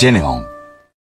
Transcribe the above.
金立。